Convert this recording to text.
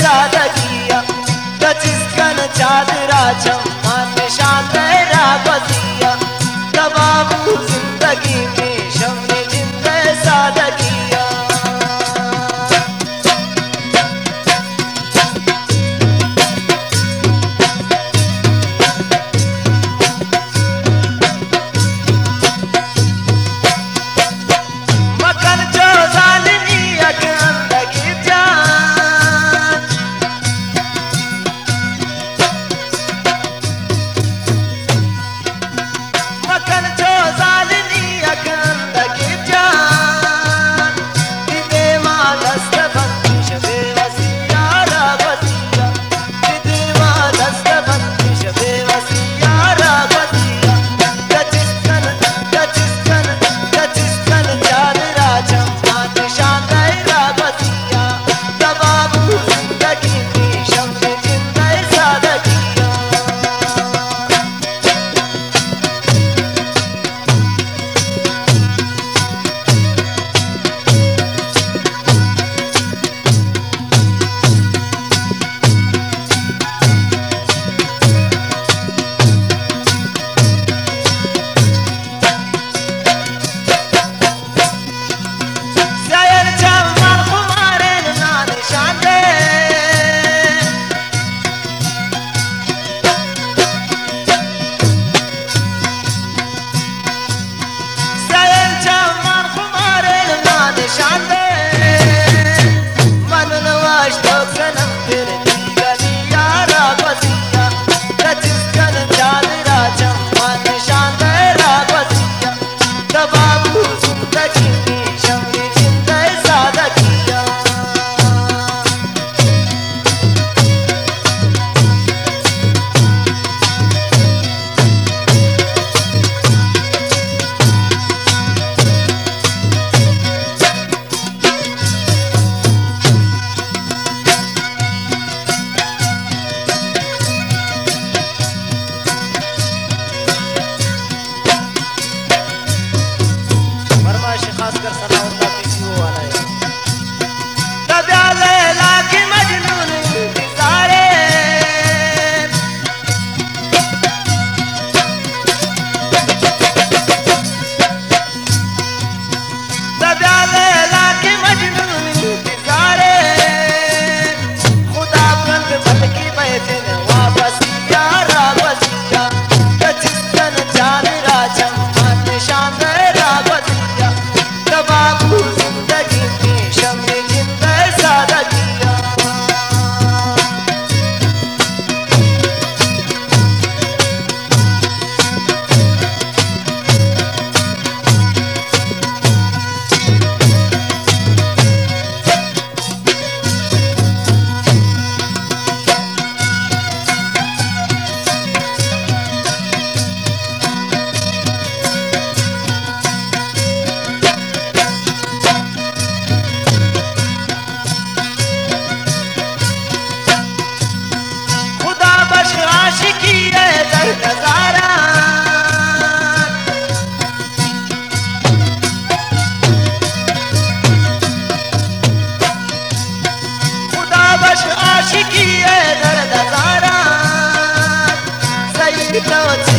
सादगिया चादरा चम्मा निशान तेरा बसिया। दबाबू ज़िंदगी में escuchando. It's no